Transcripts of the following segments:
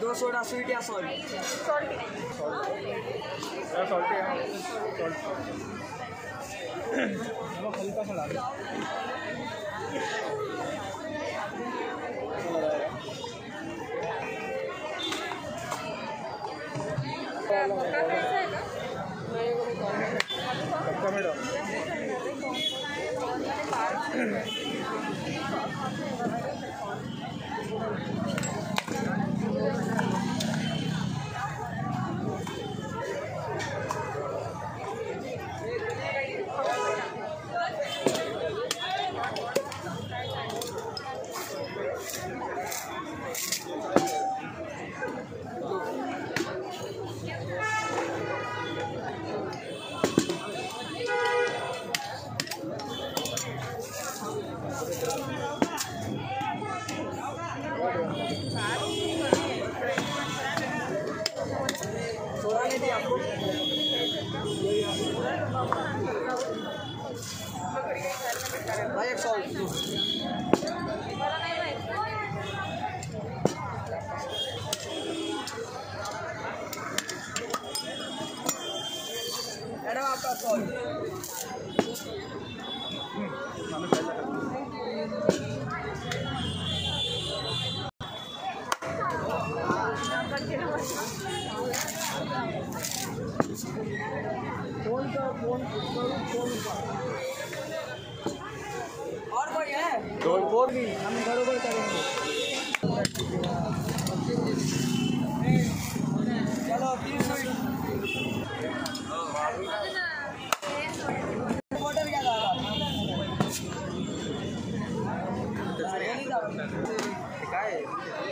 दो soda sweet या salt salt हल्का सा डाल पक्का भाई मैडम आपका सॉल्ट फ़ोन का फ़ोन फ़ोन का और कोई है दो भी। हम बरोबर करेंगे चलो तीन था काय ही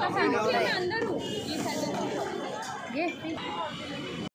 अंदर हूँ। ये?